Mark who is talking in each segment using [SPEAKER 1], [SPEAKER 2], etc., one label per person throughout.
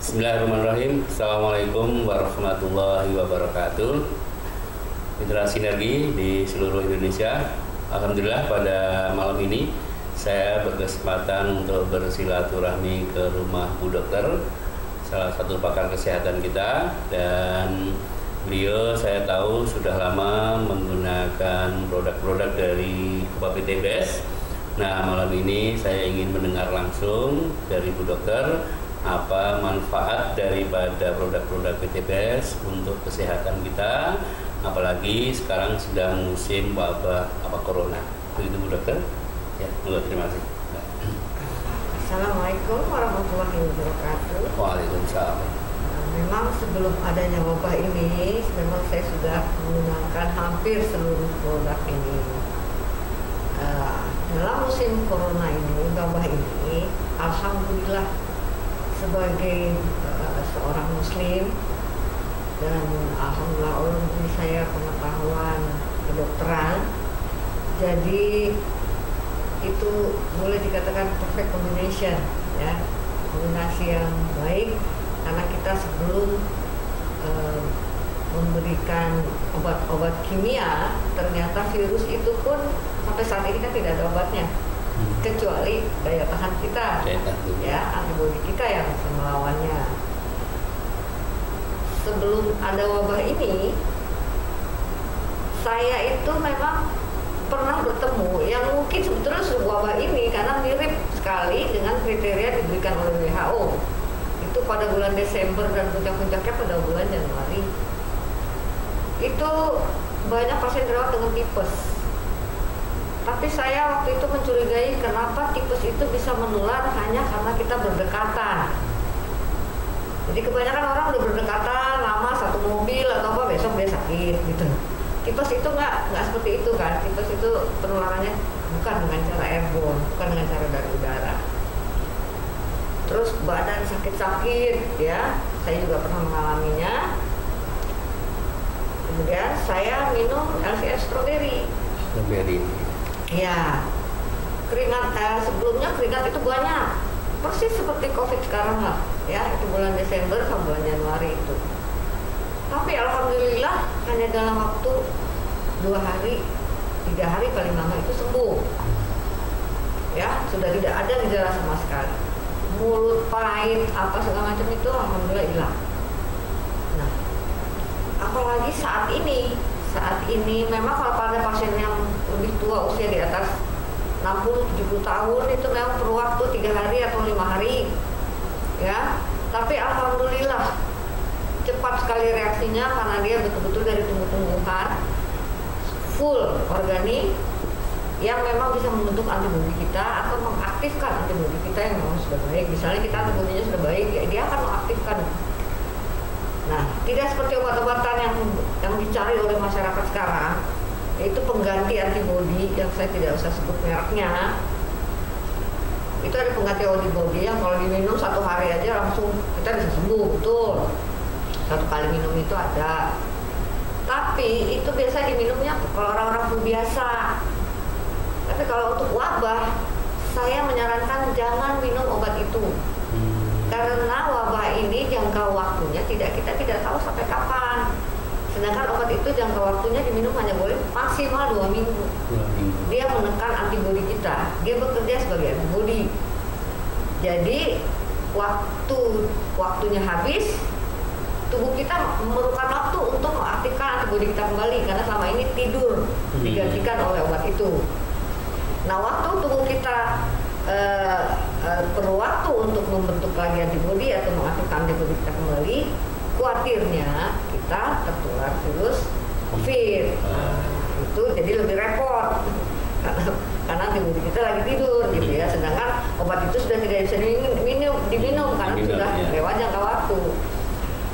[SPEAKER 1] Bismillahirrahmanirrahim. Assalamualaikum warahmatullahi wabarakatuh. Mitra Sinergi di seluruh Indonesia. Alhamdulillah pada malam ini saya berkesempatan untuk bersilaturahmi ke rumah Bu Dokter, salah satu pakar kesehatan kita dan beliau saya tahu sudah lama menggunakan produk-produk dari Kopi TBS. Nah, malam ini saya ingin mendengar langsung dari Bu Dokter apa manfaat daripada produk-produk PTBS untuk kesehatan kita apalagi sekarang sedang musim wabah apa corona. Begitu Bu Dokter? Ya terima kasih.
[SPEAKER 2] Assalamualaikum warahmatullahi wabarakatuh.
[SPEAKER 1] Waalaikumsalam.
[SPEAKER 2] Memang sebelum adanya wabah ini memang saya sudah menggunakan hampir seluruh produk ini. Uh, dalam musim corona ini wabah ini Alhamdulillah sebagai uh, seorang muslim dan alhamdulillah Allah memberi saya pengetahuan kedokteran. Jadi itu boleh dikatakan perfect combination ya. Kombinasi yang baik karena kita sebelum uh, memberikan obat-obat kimia ternyata virus itu pun sampai saat ini kan tidak ada obatnya kecuali daya tahan kita. Ya antibodi kita yang melawannya. Sebelum ada wabah ini saya itu memang pernah bertemu yang mungkin sebetulnya wabah ini karena mirip sekali dengan kriteria diberikan oleh WHO itu pada bulan Desember dan puncak-puncaknya pada bulan Januari. Itu banyak pasien dirawat dengan tipes tapi saya waktu itu mencurigai kenapa tipes itu bisa menular hanya karena kita berdekatan. Jadi kebanyakan orang udah berdekatan lama satu mobil atau apa besok dia sakit gitu. Tipes itu nggak nggak seperti itu kan. Tipes itu penularannya bukan dengan cara airborne, bukan dengan cara dari udara. Terus badan sakit-sakit ya, saya juga pernah mengalaminya. Kemudian saya minum LCS strawberry.
[SPEAKER 1] Strawberry.
[SPEAKER 2] Ya, keringat eh, sebelumnya keringat itu banyak, persis seperti COVID sekarang lah. Ya, itu bulan Desember sampai bulan Januari itu. Tapi alhamdulillah hanya dalam waktu dua hari, tiga hari paling lama itu sembuh. Ya, sudah tidak ada gejala sama sekali. Mulut pahit, apa segala macam itu alhamdulillah hilang. Nah, apalagi saat ini saat ini memang kalau pada pasien yang tua usia di atas 60-70 tahun itu memang perlu waktu tiga hari atau lima hari ya. Tapi alhamdulillah cepat sekali reaksinya karena dia betul-betul dari tumbuh-tumbuhan full organik yang memang bisa membentuk antibodi kita atau mengaktifkan antibodi kita yang memang sudah baik. Misalnya kita antibodinya sudah baik ya dia akan mengaktifkan. Nah, tidak seperti obat-obatan yang yang dicari oleh masyarakat sekarang, yaitu pengganti antibodi yang saya tidak usah sebut mereknya. Itu ada pengganti antibodi yang kalau diminum satu hari aja langsung kita bisa sembuh, betul. Satu kali minum itu ada. Tapi itu biasa diminumnya kalau orang-orang flu biasa. Tapi kalau untuk wabah, saya menyarankan jangan minum obat itu karena wabah ini jangka waktunya tidak kita tidak tahu sampai kapan. Sedangkan obat itu jangka waktunya diminum hanya boleh maksimal dua minggu. Dia menekan antibodi kita. Dia bekerja sebagai antibodi. Jadi waktu waktunya habis, tubuh kita memerlukan waktu untuk mengaktifkan antibodi kita kembali karena selama ini tidur hmm. digantikan oleh obat itu. Nah, waktu tubuh kita uh, uh, perlu waktu untuk membentuk lagi antibodi atau mengaktifkan antibodi kita kembali, khawatirnya kita tertular virus COVID. Itu jadi lebih repot karena karena antibodi kita lagi tidur gitu ya. Sedangkan obat itu sudah tidak bisa diminum, diminum karena diminum, sudah ya. lewat jangka waktu.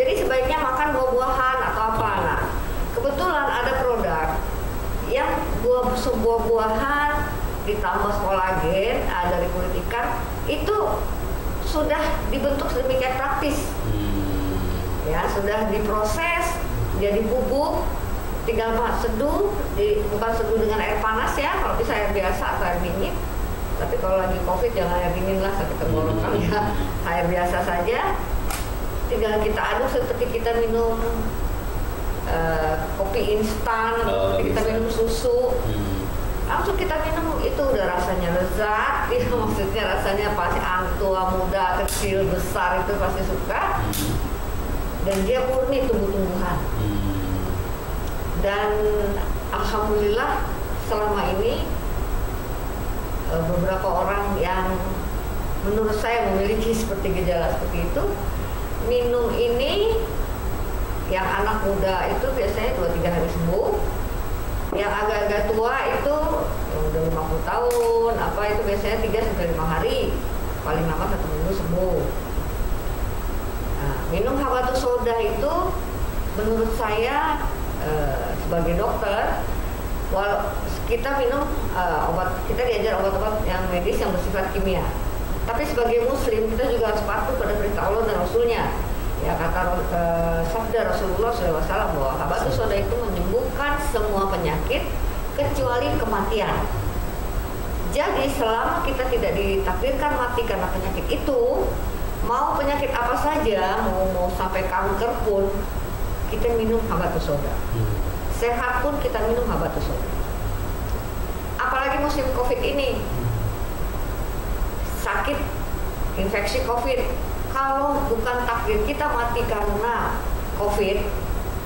[SPEAKER 2] Jadi sebaiknya makan buah-buahan atau apa. Nah, kebetulan ada produk yang buah buah-buahan ditambah kolagen uh, dari kulit ikan itu sudah dibentuk sedemikian praktis hmm. Ya sudah diproses jadi bubuk tinggal seduh di, bukan seduh dengan air panas ya kalau bisa air biasa atau air dingin tapi kalau lagi covid jangan air dingin lah sampai tenggorokan hmm. ya air biasa saja tinggal kita aduk seperti kita minum eh, kopi instan atau
[SPEAKER 1] Oh,
[SPEAKER 2] seperti kita minum susu
[SPEAKER 1] Hmm.
[SPEAKER 2] langsung kita minum itu udah rasanya lezat ya maksudnya rasanya pasti tua muda kecil besar itu pasti suka
[SPEAKER 1] Hmm.
[SPEAKER 2] Dan dia murni tumbuh-tumbuhan.
[SPEAKER 1] Hmm.
[SPEAKER 2] dan alhamdulillah selama ini eh, beberapa orang yang menurut saya memiliki seperti gejala seperti itu minum ini yang anak muda itu biasanya 2-3 hari sembuh. Yang agak-agak tua itu yang udah 50 tahun apa itu biasanya 3 sampai 5 hari. Paling lama satu minggu sembuh minum habatus soda itu menurut saya eh, sebagai dokter wal kita minum eh, obat kita diajar obat-obat yang medis yang bersifat kimia. Tapi sebagai muslim kita juga harus patuh pada perintah Allah dan Rasulnya. Ya kata eh, sabda Rasulullah SAW bahwa habatus soda itu menyembuhkan semua penyakit kecuali kematian. Jadi selama kita tidak ditakdirkan mati karena penyakit itu mau penyakit apa saja mau mau sampai kanker pun kita minum habatus soda.
[SPEAKER 1] Hmm.
[SPEAKER 2] sehat pun kita minum habatus soda. Apalagi musim covid ini. Sakit infeksi covid. Kalau bukan takdir kita mati karena covid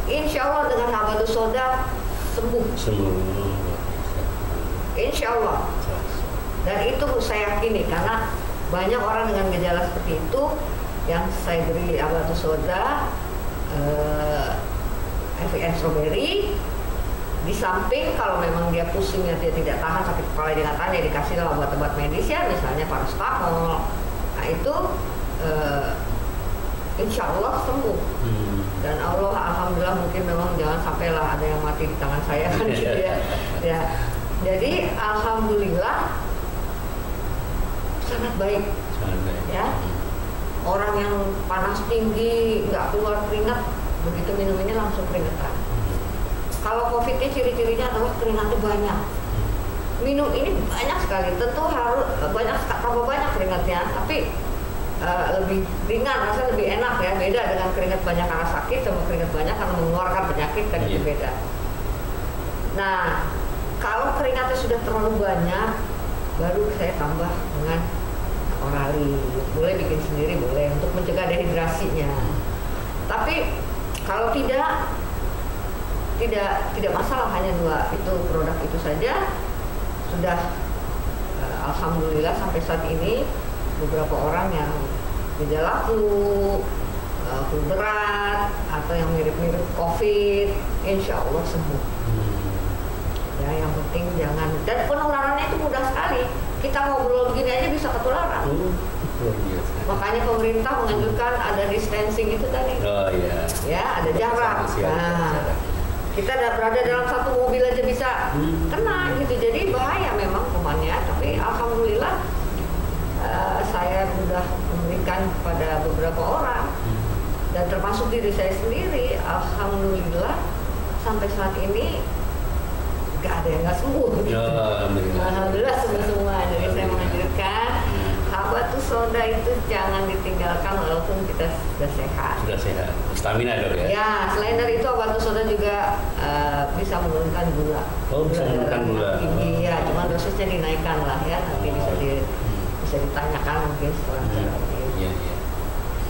[SPEAKER 2] insya Allah dengan habatus soda sembuh.
[SPEAKER 1] Sembuh.
[SPEAKER 2] insya Allah. Dan itu saya yakini karena banyak orang dengan gejala seperti itu yang saya beri habatus soda eh, FVN strawberry. Di samping kalau memang dia pusingnya dia tidak tahan sakit kepala dia nggak tahan ya dikasih lah obat-obat medis ya misalnya paracetamol. Nah itu eh, insya Allah sembuh.
[SPEAKER 1] Hmm.
[SPEAKER 2] dan Allah alhamdulillah mungkin memang jangan sampailah ada yang mati di tangan saya kan gitu ya. Ya. Jadi alhamdulillah sangat baik.
[SPEAKER 1] Sangat baik.
[SPEAKER 2] Ya. orang yang panas tinggi nggak keluar keringat begitu minum ini langsung keringetan. Kalau covid ini ciri-cirinya adalah keringatnya banyak. Minum ini banyak sekali. Tentu harus banyak tambah banyak keringatnya tapi eh, lebih ringan rasanya lebih enak ya. Beda dengan keringat banyak karena sakit sama keringat banyak karena mengeluarkan penyakit kan itu
[SPEAKER 1] Iya.
[SPEAKER 2] beda. Nah kalau keringatnya sudah terlalu banyak baru saya tambah dengan orali. Boleh bikin sendiri boleh untuk mencegah dehidrasinya. Tapi kalau tidak tidak tidak masalah hanya dua itu produk itu saja. Sudah eh, alhamdulillah sampai saat ini beberapa orang yang gejala flu eh, flu berat atau yang mirip-mirip covid insya Allah sembuh yang penting jangan. Dan penularannya itu mudah sekali. Kita ngobrol begini aja bisa ketularan.
[SPEAKER 1] Biasa.
[SPEAKER 2] makanya pemerintah menganjurkan ada distancing itu tadi.
[SPEAKER 1] Oh iya.
[SPEAKER 2] ya ada jarak. nah kita ada berada dalam satu mobil aja bisa
[SPEAKER 1] Hmm.
[SPEAKER 2] kena gitu. Jadi bahaya memang temannya. Tapi alhamdulillah eh, saya sudah memberikan kepada beberapa orang.
[SPEAKER 1] Hmm.
[SPEAKER 2] dan termasuk diri saya sendiri alhamdulillah sampai saat ini nggak ada yang nggak sembuh gitu.
[SPEAKER 1] Ya, alhamdulillah.
[SPEAKER 2] alhamdulillah sembuh semua jadi saya menganjurkan
[SPEAKER 1] Hmm.
[SPEAKER 2] habatus soda itu jangan ditinggalkan walaupun kita sudah sehat
[SPEAKER 1] Sudah sehat. Stamina dok ya.
[SPEAKER 2] Ya, selain dari itu obat soda juga eh, bisa menurunkan gula.
[SPEAKER 1] Oh, bisa menurunkan gula.
[SPEAKER 2] Tinggi
[SPEAKER 1] Oh.
[SPEAKER 2] ya, cuma dosisnya dinaikkan lah ya. Nanti bisa di
[SPEAKER 1] Hmm.
[SPEAKER 2] bisa ditanyakan mungkin setelah
[SPEAKER 1] Hmm. Iya iya.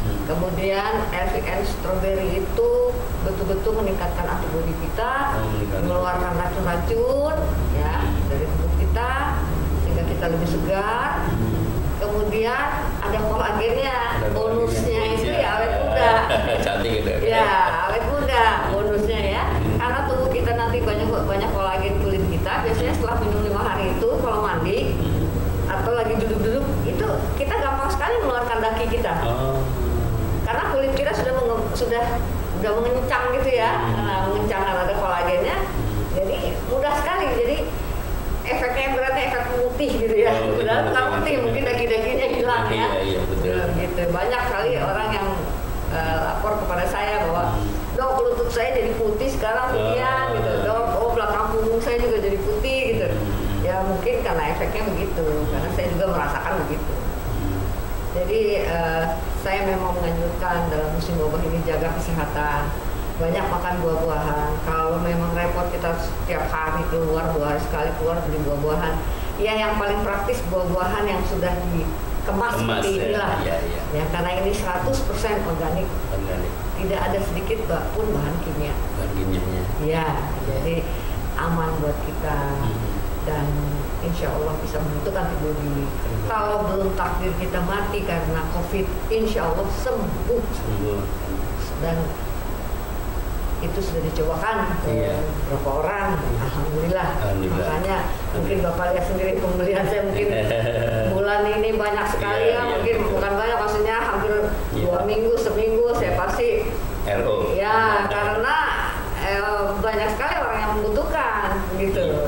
[SPEAKER 1] Hmm.
[SPEAKER 2] Kemudian LVN strawberry itu betul-betul meningkatkan antibodi kita,
[SPEAKER 1] Oh,
[SPEAKER 2] mengeluarkan racun-racun ya dari tubuh kita sehingga kita lebih segar.
[SPEAKER 1] Hmm.
[SPEAKER 2] Kemudian ada kolagennya, bonusnya
[SPEAKER 1] kolagen.
[SPEAKER 2] itu
[SPEAKER 1] Iya.
[SPEAKER 2] ya awet muda.
[SPEAKER 1] Cantik gitu.
[SPEAKER 2] Ya, awet muda bonusnya ya. Karena tubuh kita nanti banyak banyak kolagen kulit kita. Biasanya setelah minum lima hari itu kalau mandi
[SPEAKER 1] Hmm.
[SPEAKER 2] atau lagi duduk-duduk itu kita gampang sekali mengeluarkan daki kita.
[SPEAKER 1] Oh.
[SPEAKER 2] Sudah sudah mengencang gitu ya.
[SPEAKER 1] Hmm.
[SPEAKER 2] Nah, mengencang karena ada kolagennya. Jadi mudah sekali. Jadi efeknya berarti efek putih gitu ya.
[SPEAKER 1] Oh,
[SPEAKER 2] Padahal bukan putih, mungkin daki-dakinya hilang ya.
[SPEAKER 1] Iya iya betul.
[SPEAKER 2] Nah, gitu banyak sekali orang yang eh, lapor kepada saya bahwa dok lutut saya jadi putih sekarang putihan
[SPEAKER 1] Ah.
[SPEAKER 2] gitu dok oh belakang punggung saya juga jadi putih gitu
[SPEAKER 1] Hmm.
[SPEAKER 2] ya mungkin karena efeknya begitu karena saya juga merasakan begitu. Jadi eh, saya memang menganjurkan dalam musim wabah ini jaga kesehatan, banyak makan buah-buahan. Kalau memang repot kita setiap hari keluar dua hari sekali keluar beli buah-buahan, ya yang paling praktis buah-buahan yang sudah dikemas
[SPEAKER 1] Kemas,
[SPEAKER 2] seperti
[SPEAKER 1] ya.
[SPEAKER 2] inilah.
[SPEAKER 1] Iya, iya.
[SPEAKER 2] Ya karena ini 100% organik,
[SPEAKER 1] Organik.
[SPEAKER 2] tidak ada sedikit pun bahan kimia.
[SPEAKER 1] Dan gininya.
[SPEAKER 2] Ya, jadi aman buat kita
[SPEAKER 1] Hmm.
[SPEAKER 2] Dan insya Allah bisa membentuk antibodi. Kalau belum takdir kita mati karena COVID, insya Allah sembuh dan itu sudah dicobakan
[SPEAKER 1] Iya.
[SPEAKER 2] beberapa orang, alhamdulillah.
[SPEAKER 1] Alhamdulillah.
[SPEAKER 2] Makanya mungkin bapak lihat sendiri pembelian saya mungkin bulan ini banyak sekali
[SPEAKER 1] Iya,
[SPEAKER 2] ya,
[SPEAKER 1] iya,
[SPEAKER 2] mungkin
[SPEAKER 1] betul.
[SPEAKER 2] bukan banyak maksudnya hampir
[SPEAKER 1] Iya.
[SPEAKER 2] dua minggu seminggu saya pasti
[SPEAKER 1] RO.
[SPEAKER 2] Ya, karena eh, banyak sekali orang yang membutuhkan gitu loh.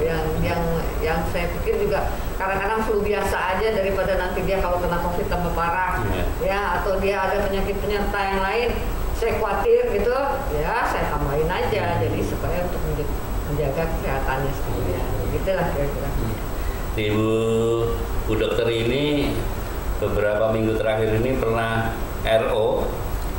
[SPEAKER 2] Saya pikir juga kadang-kadang flu biasa aja daripada nanti dia kalau kena covid tambah parah.
[SPEAKER 1] Iya.
[SPEAKER 2] Ya, atau dia ada penyakit penyerta yang lain. Saya khawatir gitu, ya saya tambahin aja. Jadi supaya untuk menja- menjaga kesehatannya sekalian. Gitulah kira-kira.
[SPEAKER 1] Ibu Bu Dokter ini beberapa minggu terakhir ini pernah RO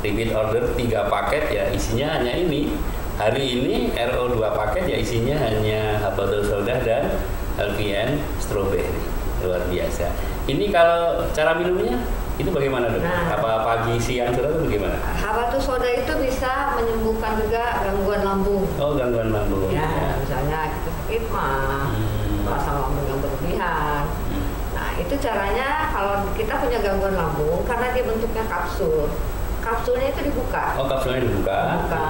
[SPEAKER 1] repeat order 3 paket ya isinya hanya ini. Hari ini RO 2 paket ya isinya hanya habatus soda dan LPN strawberry. Luar biasa. Ini kalau cara minumnya itu bagaimana dok?
[SPEAKER 2] Nah.
[SPEAKER 1] Apa pagi, siang, sore atau bagaimana?
[SPEAKER 2] Habatus soda itu bisa menyembuhkan juga gangguan lambung.
[SPEAKER 1] Oh gangguan lambung.
[SPEAKER 2] Ya, misalnya kita sakit mah,
[SPEAKER 1] Hmm.
[SPEAKER 2] merasa lambung yang berlebihan.
[SPEAKER 1] Hmm.
[SPEAKER 2] Nah, itu caranya kalau kita punya gangguan lambung karena dia bentuknya kapsul. Kapsulnya itu dibuka.
[SPEAKER 1] Oh kapsulnya dibuka.
[SPEAKER 2] Dibuka.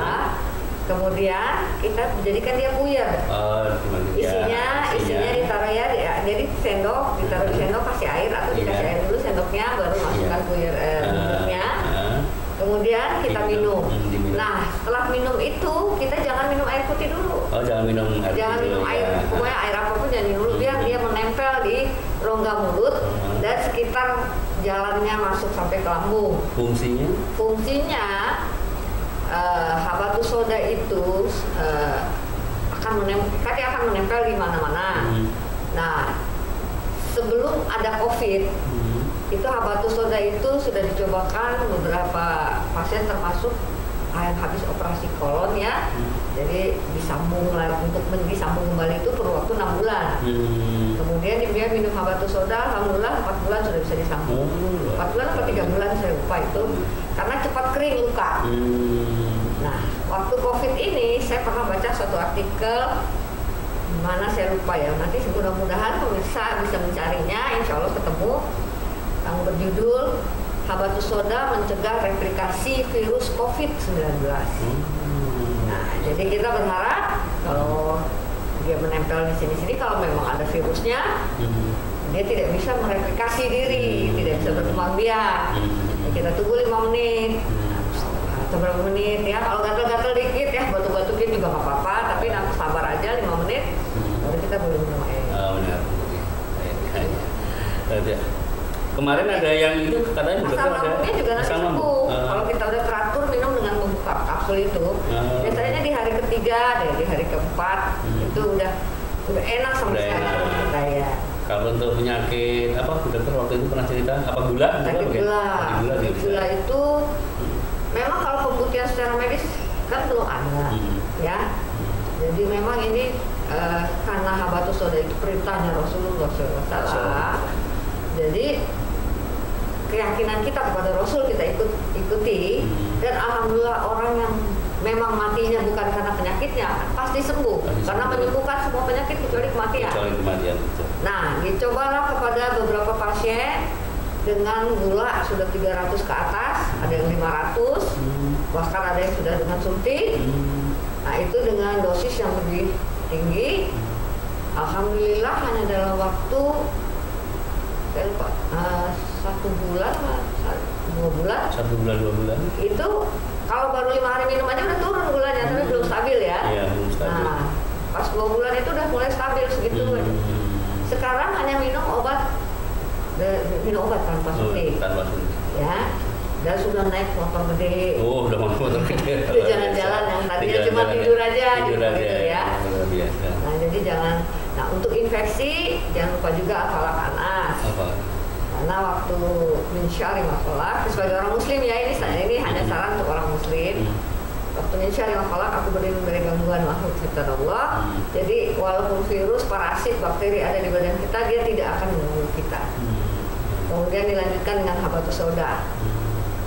[SPEAKER 2] Kemudian kita jadikan dia puyer.
[SPEAKER 1] Oh? Ya,
[SPEAKER 2] Isinya, isinya ditaruh ya, di- jadi sendok, ditaruh di sendok kasih air atau dikasih
[SPEAKER 1] Iya.
[SPEAKER 2] air dulu sendoknya, baru masukkan
[SPEAKER 1] Iya.
[SPEAKER 2] puyer eh, bubuknya.
[SPEAKER 1] ah.
[SPEAKER 2] Kemudian kita minum.
[SPEAKER 1] Hmm, diminum.
[SPEAKER 2] Nah, setelah minum itu kita jangan minum air putih dulu.
[SPEAKER 1] Oh jangan minum air
[SPEAKER 2] jangan
[SPEAKER 1] putih
[SPEAKER 2] minum
[SPEAKER 1] dulu,
[SPEAKER 2] air
[SPEAKER 1] ya.
[SPEAKER 2] pokoknya air apa pun jangan minum dulu biar
[SPEAKER 1] Hmm.
[SPEAKER 2] dia menempel di rongga mulut
[SPEAKER 1] Hmm.
[SPEAKER 2] dan sekitar jalannya masuk sampai ke lambung
[SPEAKER 1] Fungsinya?
[SPEAKER 2] fungsinya eh, habatus soda itu eh, akan menempel kan akan menempel di mana-mana
[SPEAKER 1] Hmm.
[SPEAKER 2] nah sebelum ada covid
[SPEAKER 1] Hmm.
[SPEAKER 2] itu habatus soda itu sudah dicobakan beberapa pasien termasuk habis operasi kolon ya.
[SPEAKER 1] Hmm.
[SPEAKER 2] jadi disambung lah untuk disambung kembali itu perlu waktu enam bulan.
[SPEAKER 1] Hmm.
[SPEAKER 2] kemudian dia minum habatus soda alhamdulillah empat bulan sudah bisa disambung.
[SPEAKER 1] Oh,
[SPEAKER 2] empat bulan atau tiga bulan saya lupa itu. Karena cepat kering luka.
[SPEAKER 1] Hmm.
[SPEAKER 2] nah waktu covid ini saya pernah baca suatu artikel mana saya lupa ya. Nanti mudah-mudahan pemirsa bisa mencarinya. Insya Allah ketemu. Yang berjudul Habatus Soda mencegah replikasi virus COVID-19.
[SPEAKER 1] Hmm.
[SPEAKER 2] Nah, jadi kita berharap kalau dia menempel di sini-sini kalau memang ada virusnya,
[SPEAKER 1] Hmm.
[SPEAKER 2] dia tidak bisa mereplikasi diri,
[SPEAKER 1] Hmm.
[SPEAKER 2] tidak bisa berkembang biak.
[SPEAKER 1] Hmm.
[SPEAKER 2] Ya, kita tunggu lima menit atau berapa menit ya. Kalau gatal-gatal dikit ya, batuk-batukin juga nggak apa-apa, tapi nanti sabar aja lima menit, baru kita boleh minum air.
[SPEAKER 1] Oh, benar. Ya, ya, ya. Kemarin ada yang itu katanya Bu
[SPEAKER 2] Asam lambungnya juga nanti sembuh.
[SPEAKER 1] Ah.
[SPEAKER 2] Kalau kita udah teratur minum dengan membuka kapsul itu,
[SPEAKER 1] Ah.
[SPEAKER 2] biasanya di hari ketiga deh, di hari keempat
[SPEAKER 1] Hmm.
[SPEAKER 2] itu udah udah enak sama
[SPEAKER 1] Udah
[SPEAKER 2] sekali
[SPEAKER 1] enak.
[SPEAKER 2] kita ya.
[SPEAKER 1] Kalau untuk penyakit apa Dokter waktu itu pernah cerita apa gula?
[SPEAKER 2] Sakit gula,
[SPEAKER 1] Sakit gula,
[SPEAKER 2] sakit
[SPEAKER 1] bisa.
[SPEAKER 2] gula itu memang kalau pembuktian secara medis kan belum ada,
[SPEAKER 1] Hmm.
[SPEAKER 2] ya. Jadi memang ini eh, karena habatus soda itu perintahnya Rasulullah SAW. Jadi keyakinan kita kepada Rasul kita ikut ikuti
[SPEAKER 1] Hmm.
[SPEAKER 2] dan alhamdulillah orang yang memang matinya bukan karena penyakitnya pasti sembuh
[SPEAKER 1] Pasti
[SPEAKER 2] karena
[SPEAKER 1] sembuh.
[SPEAKER 2] menyembuhkan semua penyakit kecuali kematian.
[SPEAKER 1] Kecuali kematian itu.
[SPEAKER 2] Nah, dicobalah kepada beberapa pasien dengan gula sudah 300 ke atas, ada yang 500,
[SPEAKER 1] Hmm.
[SPEAKER 2] bahkan ada yang sudah dengan suntik.
[SPEAKER 1] Hmm.
[SPEAKER 2] Nah, itu dengan dosis yang lebih tinggi. Alhamdulillah hanya dalam waktu saya lupa, eh, satu bulan, eh, dua bulan,
[SPEAKER 1] Satu bulan dua bulan.
[SPEAKER 2] itu kalau baru lima hari minum aja udah turun gulanya, tapi
[SPEAKER 1] Hmm.
[SPEAKER 2] belum stabil ya.
[SPEAKER 1] Iya, belum stabil.
[SPEAKER 2] Nah, pas dua bulan itu udah mulai stabil segitu.
[SPEAKER 1] Hmm.
[SPEAKER 2] Sekarang hanya minum obat, de- minum obat tanpa
[SPEAKER 1] Oh,
[SPEAKER 2] suntik,
[SPEAKER 1] tanpa suntik.
[SPEAKER 2] ya. Dan sudah naik motor gede.
[SPEAKER 1] Oh, udah mau motor gede.
[SPEAKER 2] Itu jalan-jalan yang tadinya cuma tidur aja
[SPEAKER 1] Tidur
[SPEAKER 2] gitu,
[SPEAKER 1] aja
[SPEAKER 2] gitu ya.
[SPEAKER 1] Biasa.
[SPEAKER 2] Nah, jadi jangan. Nah, untuk infeksi jangan lupa juga alfa laktanas. Karena waktu mencari masalah sebagai orang muslim ya ini saya ini hanya saran untuk orang muslim
[SPEAKER 1] Hmm.
[SPEAKER 2] waktu mencari masalah aku berlindung dari gangguan makhluk ciptaan Allah
[SPEAKER 1] Hmm.
[SPEAKER 2] jadi walaupun virus parasit bakteri ada di badan kita dia tidak akan mengganggu kita
[SPEAKER 1] Hmm.
[SPEAKER 2] kemudian dilanjutkan dengan habatus soda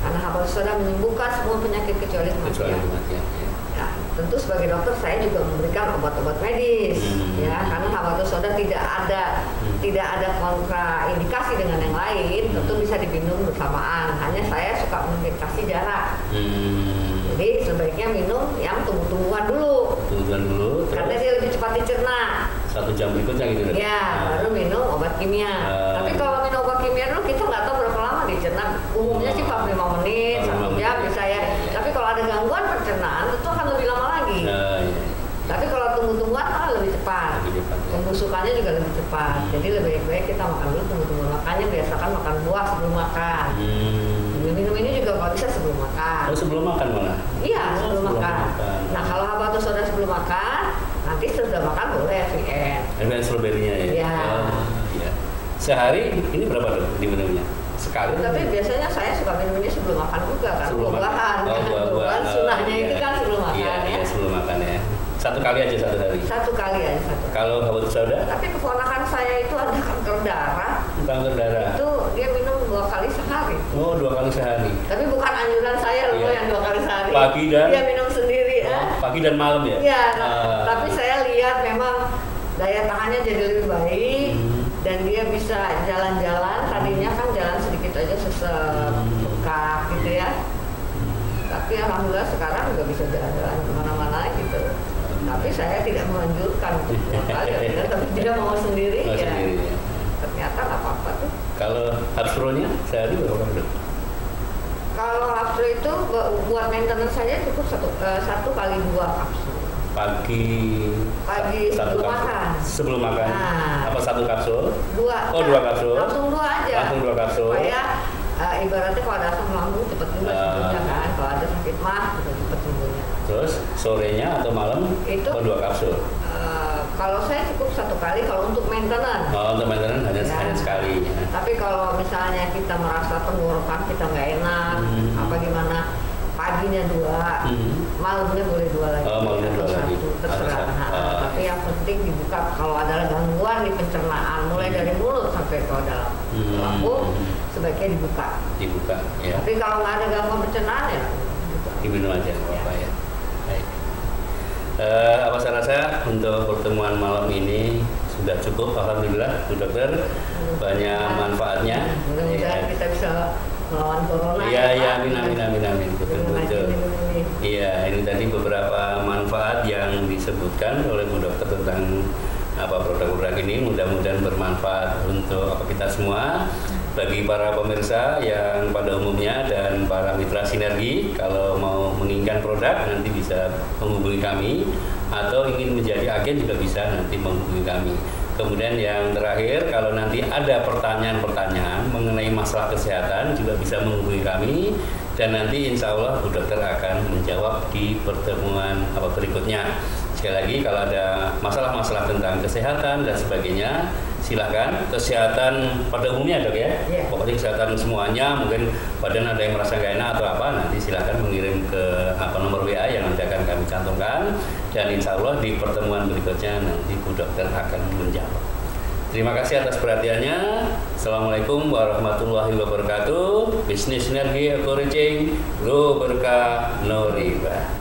[SPEAKER 2] karena habatus soda menyembuhkan semua penyakit kecuali kematian.
[SPEAKER 1] Ya,
[SPEAKER 2] tentu sebagai dokter saya juga memberikan obat-obat medis
[SPEAKER 1] Hmm.
[SPEAKER 2] ya karena habatus soda tidak ada
[SPEAKER 1] Hmm.
[SPEAKER 2] tidak ada kontraindikasi dengan yang lain tentu bisa diminum bersamaan hanya saya suka mendekati jarak
[SPEAKER 1] Hmm.
[SPEAKER 2] jadi sebaiknya minum yang tumbuh-tumbuhan dulu
[SPEAKER 1] Tungguan dulu.
[SPEAKER 2] karena dia lebih cepat dicerna
[SPEAKER 1] satu jam berikutnya gitu.
[SPEAKER 2] ya
[SPEAKER 1] Ah.
[SPEAKER 2] baru minum obat kimia
[SPEAKER 1] Ah.
[SPEAKER 2] tapi kalau minum obat kimia dulu kita nggak tahu berapa lama dicerna umumnya sih 45 menit
[SPEAKER 1] 45
[SPEAKER 2] satu jam bisa ya tapi kalau ada gangguan pencernaan tentu akan lebih lama lagi
[SPEAKER 1] Nah, iya.
[SPEAKER 2] tapi kalau tumbuh-tumbuhan ah lebih cepat
[SPEAKER 1] Lebih cepat, ya.
[SPEAKER 2] Pembusukannya juga lebih cepat jadi lebih baik kita makan dulu tumbuh-tumbuhan makanya biasakan makan buah sebelum makan
[SPEAKER 1] Hmm.
[SPEAKER 2] minum ini juga kalau bisa sebelum makan
[SPEAKER 1] Oh sebelum makan malah?
[SPEAKER 2] iya
[SPEAKER 1] Oh,
[SPEAKER 2] sebelum makan nah kalau habatus soda sebelum makan nanti sudah makan boleh VN
[SPEAKER 1] Ada strawberry-nya ya?
[SPEAKER 2] Iya.
[SPEAKER 1] Oh, iya. Sehari ini berapa dok diminumnya? Sekali?
[SPEAKER 2] tapi biasanya saya suka minum ini sebelum makan juga kan
[SPEAKER 1] sebelum makan.
[SPEAKER 2] buah-buahan
[SPEAKER 1] Oh,
[SPEAKER 2] kan
[SPEAKER 1] buah-buahan.
[SPEAKER 2] buah-buahan
[SPEAKER 1] Oh,
[SPEAKER 2] sunahnya
[SPEAKER 1] iya.
[SPEAKER 2] itu kan sebelum makan
[SPEAKER 1] Iya,
[SPEAKER 2] ya
[SPEAKER 1] iya, sebelum makan ya. Satu kali aja satu hari.
[SPEAKER 2] satu kali aja satu
[SPEAKER 1] Kalau habatus soda,
[SPEAKER 2] tapi keponakan saya itu ada kanker darah
[SPEAKER 1] kanker darah.
[SPEAKER 2] itu dia minum dua kali sehari
[SPEAKER 1] Oh dua kali sehari.
[SPEAKER 2] Tapi bukan anjuran saya loh
[SPEAKER 1] Iya.
[SPEAKER 2] yang dua kali sehari.
[SPEAKER 1] Pagi dan-
[SPEAKER 2] Dia minum sendiri ya.
[SPEAKER 1] Oh, pagi dan malam ya?
[SPEAKER 2] Iya,
[SPEAKER 1] Ah.
[SPEAKER 2] tapi saya lihat memang daya tahannya jadi lebih baik
[SPEAKER 1] Hmm.
[SPEAKER 2] dan dia bisa jalan-jalan. Tadinya kan jalan sedikit aja sesek,
[SPEAKER 1] Hmm.
[SPEAKER 2] gitu ya. Tapi alhamdulillah sekarang juga bisa jalan-jalan ke mana-mana gitu. Tapi saya tidak menganjurkan untuk kali, ya, tapi dia mau sendiri
[SPEAKER 1] Oh,
[SPEAKER 2] ya.
[SPEAKER 1] sendiri ya.
[SPEAKER 2] Ternyata nggak apa-apa tuh.
[SPEAKER 1] Kalau Harpro-nya sehari berapa kali?
[SPEAKER 2] Kalau kapsul itu bu- buat maintenance saja cukup satu eh, satu kali dua kapsul.
[SPEAKER 1] Pagi.
[SPEAKER 2] Pagi
[SPEAKER 1] satu
[SPEAKER 2] sebelum
[SPEAKER 1] kapsul.
[SPEAKER 2] makan.
[SPEAKER 1] Sebelum makan.
[SPEAKER 2] Nah.
[SPEAKER 1] Apa satu kapsul?
[SPEAKER 2] Dua.
[SPEAKER 1] Oh, dua kapsul.
[SPEAKER 2] Langsung dua aja.
[SPEAKER 1] Langsung dua kapsul.
[SPEAKER 2] Supaya eh, ibaratnya kalau ada asam lambung cepat juga sembuhnya kan. Kalau ada sakit mah.
[SPEAKER 1] Terus sorenya atau malam?
[SPEAKER 2] Itu-
[SPEAKER 1] Oh dua kapsul.
[SPEAKER 2] Eh, kalau saya cukup satu kali kalau untuk maintenance.
[SPEAKER 1] Oh untuk maintenance hanya,
[SPEAKER 2] Ya.
[SPEAKER 1] hanya sekali. ya.
[SPEAKER 2] Tapi kalau misalnya kita merasa tenggorokan kita nggak enak,
[SPEAKER 1] Hmm.
[SPEAKER 2] apa gimana, paginya dua,
[SPEAKER 1] Hmm.
[SPEAKER 2] malamnya boleh dua lagi.
[SPEAKER 1] Oh, malamnya dua lagi.
[SPEAKER 2] Terserah. Nah,
[SPEAKER 1] Ah.
[SPEAKER 2] Tapi yang penting dibuka kalau ada gangguan di pencernaan, mulai dari mulut sampai ke dalam
[SPEAKER 1] Hmm.
[SPEAKER 2] lambung, sebaiknya dibuka.
[SPEAKER 1] Dibuka ya.
[SPEAKER 2] Tapi kalau nggak ada gangguan pencernaan ya dibuka.
[SPEAKER 1] Diminum aja nggak apa-apa ya. Baik. Eh, apa saya rasa untuk pertemuan malam ini sudah cukup Alhamdulillah Bu Dokter banyak manfaatnya.
[SPEAKER 2] Mudah-mudahan
[SPEAKER 1] Ya.
[SPEAKER 2] kita bisa melawan corona.
[SPEAKER 1] Iya,
[SPEAKER 2] ya,
[SPEAKER 1] iya, amin, amin, amin, amin, betul, betul. Iya, ini tadi beberapa manfaat yang disebutkan oleh Bu Dokter tentang apa produk-produk ini mudah-mudahan bermanfaat untuk kita semua bagi para pemirsa yang pada umumnya dan para mitra sinergi kalau mau menginginkan produk nanti bisa menghubungi kami atau ingin menjadi agen juga bisa nanti menghubungi kami. Kemudian yang terakhir kalau nanti ada pertanyaan-pertanyaan mengenai masalah kesehatan juga bisa menghubungi kami dan nanti insya Allah Bu Dokter akan menjawab di pertemuan apa berikutnya. Sekali lagi kalau ada masalah-masalah tentang kesehatan dan sebagainya silakan kesehatan pada umumnya dok ya
[SPEAKER 2] Iya.
[SPEAKER 1] pokoknya kesehatan semuanya mungkin badan ada yang merasa gak enak atau apa nanti silakan mengirim ke apa nomor WA yang nanti akan kami cantumkan dan insya Allah di pertemuan berikutnya nanti Bu Dokter akan menjawab. Terima kasih atas perhatiannya. Assalamualaikum warahmatullahi wabarakatuh. Bisnis Sinergi Encouraging Grow Berkah No Riba.